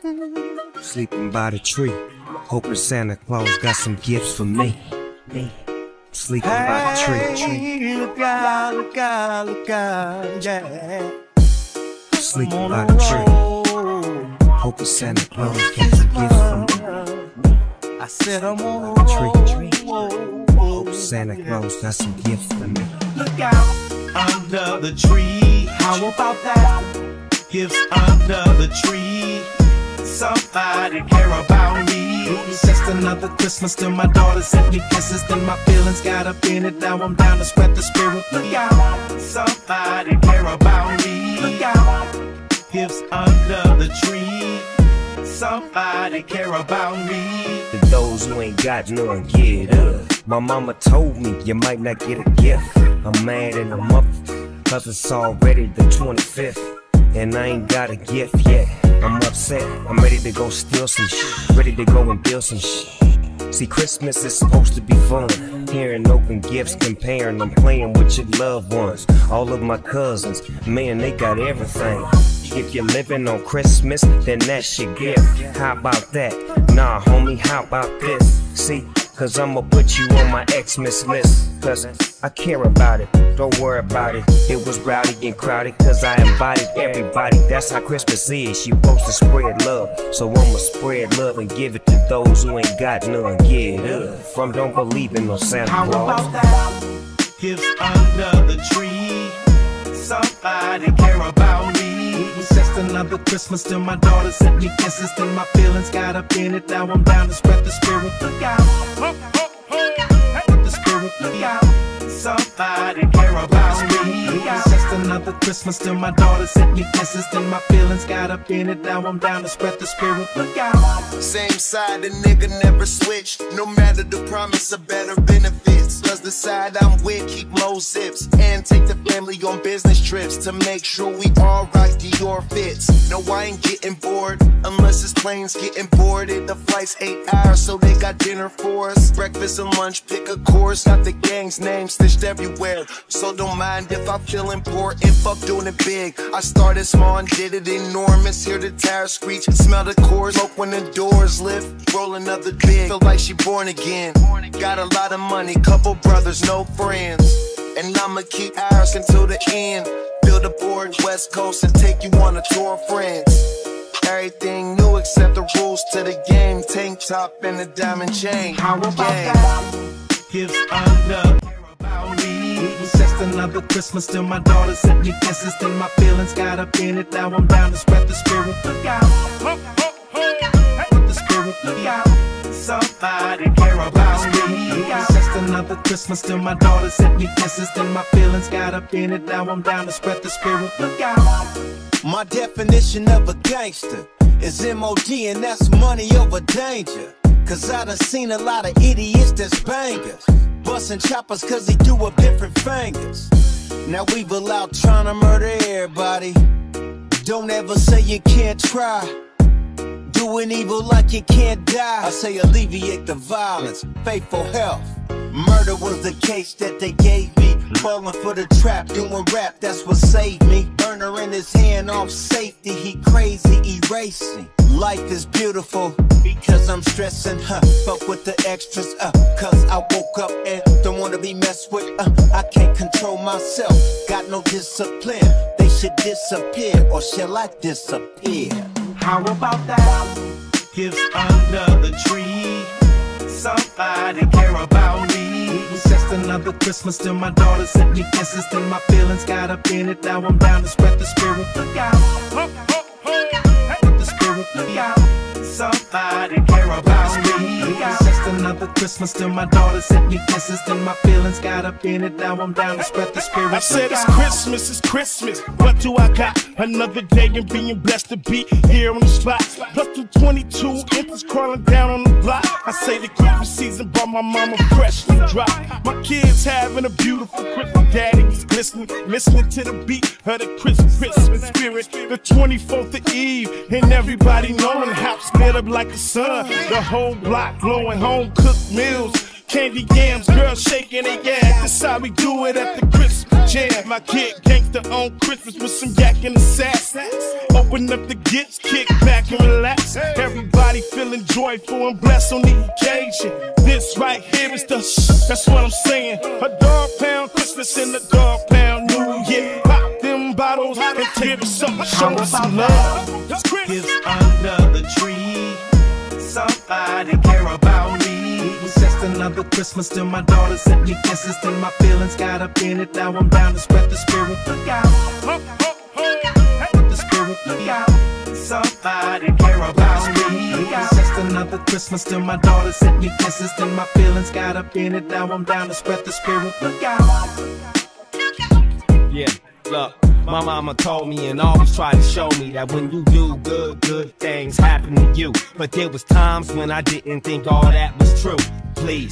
Sleeping by the tree, hoping Santa Claus got some gifts for me. Sleeping by the tree, Hey, look out, look out, look out, yeah. sleeping by the tree, hoping Santa Claus got some gifts for me. I said I'm on the tree, tree. Hope Santa Claus got some gifts for me. Look out under the tree. How about that? Gifts under the tree. Somebody care about me. It's just another Christmas till my daughter sent me kisses. Then my feelings got up in it. Now I'm down to spread the spirit. Look out. Somebody care about me. Look out. Gifts under the tree. Somebody care about me. To those who ain't got none, get up. My mama told me you might not get a gift. I'm mad and I'm up, cause it's already the 25th. And I ain't got a gift yet. I'm upset, I'm ready to go steal some shit. Ready to go and build some shit. See, Christmas is supposed to be fun. Hearing open gifts, comparing them, playing with your loved ones. All of my cousins, man, they got everything. If you're living on Christmas, then that's your gift. How about that? Nah, homie, how about this? See, cause I'ma put you on my Xmas list. Cause I care about it, don't worry about it. It was rowdy and crowded, cause I invited everybody. That's how Christmas is. You supposed to spread love. So I'ma spread love and give it to those who ain't got none. Get up. From don't believe in no Santa Claus. How about that? Gifts under the tree. Somebody care about me. It was just another Christmas till my daughter sent me kisses. Then my feelings got up in it. Now I'm down to spread the spirit. Look out. The spirit. Look out. Somebody care about me. It was just another Christmas till my daughter sent me kisses. Then my feelings got up in it. Now I'm down to spread the spirit. Look out. Same side, the nigga never switch. No matter the promise of better benefits. Cause the side I'm with keep low zips. And take the family on business trips to make sure we all right Dior fits. No, I ain't getting bored unless this plane's getting boarded. The flight's eight hours, so they got dinner for us. Breakfast and lunch, pick a course. Got the gang's name stitched everywhere. So don't mind if I feel important. Fuck doing it big. I started small and did it enormous. Hear the tires screech, smell the chords. Smoke when the doors lift. Roll another big. Feel like she born again. Got a lot of money, couple brothers, no friends. And I'ma keep asking till the end. Build a board, West Coast, and take you on a tour of friends. Everything new except the rules to the game. Tank top and a diamond chain. How about that? Gifts under just another Christmas till my daughter sent me kisses. Then my feelings got up in it. Now I'm down to spread the spirit. Look out. Put the spirit. Look out. Somebody care about me. It just another Christmas till my daughter sent me kisses. Then my feelings got up in it. Now I'm down to spread the spirit. Look out. My definition of a gangster is MOD, and that's money over danger. Cause I done seen a lot of idiots that's bangers. Busting choppers cause they do up different fingers. Now we out trying to murder everybody. Don't ever say you can't try. Doing evil like you can't die. I say alleviate the violence, faithful health. Murder was the case that they gave me. Falling for the trap, doing rap, that's what saved me. Burner in his hand off safety, he crazy erasing. Life is beautiful because I'm stressing, huh? Fuck with the extras, uh, cause I woke up and don't wanna be messed with, uh, I can't control myself, got no discipline. They should disappear, or shall I disappear? How about that? Gifts under the tree. Somebody care about me. Just another Christmas till my daughter sent me kisses. till my feelings got up in it. Now I'm down to spread the spirit. Look out. Put the spirit. Look out. Somebody care about me. It was just another Christmas till my daughter sent me kisses. Then my feelings got up in it. Now I'm down to spread the spirit. I said it's. Christmas, it's Christmas. What do I got? Another day and being blessed to be here on the spot. Plus the 22 inches crawling down on the block. I say the Christmas season brought my mama freshly dropped. My kids having a beautiful Christmas. Daddy is glistening, listening to the beat of the Christmas, spirit. The 24th of Eve, and everybody knowing house lit up like the sun. The whole block glowing, home cooked meals. Candy yams, girls shaking their ass. That's how we do it at the Christmas jam. My kid gangster on Christmas with some yak in the sack. Open up the gifts, kick back and relax. Everybody feeling joyful and blessed on the occasion. This right here is the that's what I'm saying. A dog Christmas in the dog pound New Year. Pop them bottles and us something, show us some love. Gifts under the tree. Somebody care about me. It was just another Christmas till my daughter sent me kisses. Then my feelings got up in it. Now I'm down to spread the spirit. Look out. The spirit, look out. Somebody care about me. Another Christmas till my daughter sent me kisses. Then my feelings got up in it. Now I'm down to spread the spirit. Look out. Yeah, look. My mama told me and always tried to show me that when you do good, good things happen to you. But there was times when I didn't think all that was true. Please,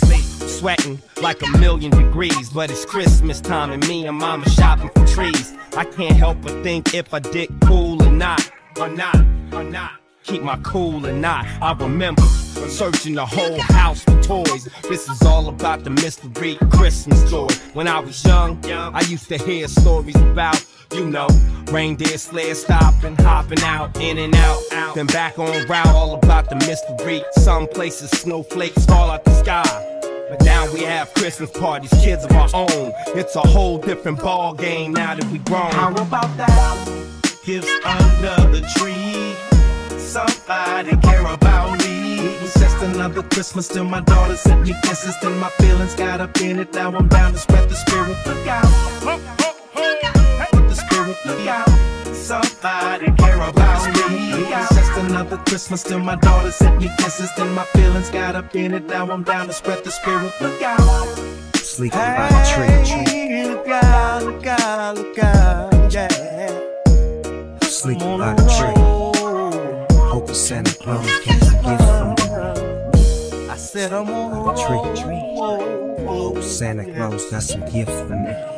sweating like a million degrees, but it's Christmas time and me and mama shopping for trees. I can't help but think if I did cool or not, or not, or not. Keep my cool or not. I remember searching the whole house for toys. This is all about the mystery Christmas joy. When I was young, I used to hear stories about you know, reindeer sled stopping, hopping out, in and out, out. Then back on route, all about the mystery. Some places snowflakes fall out the sky. But now we have Christmas parties, kids of our own. It's a whole different ball game now that we grown. How about that? Gifts under the tree. Somebody care about me. It was just another Christmas till my daughter sent me kisses. Then my feelings got up in it. Now I'm down to spread the spirit. Look out. The spirit, look out. Somebody care about me. It was just another Christmas till my daughter sent me kisses. Then my feelings got up in it. Now I'm down to spread the spirit. Look out. Sleeping by the tree. Hey, look out, look out, look out, yeah. Sleeping by the tree. Santa Claus gets a gift from me. I said I'm on tree. Hope Santa Claus got some gifts for me.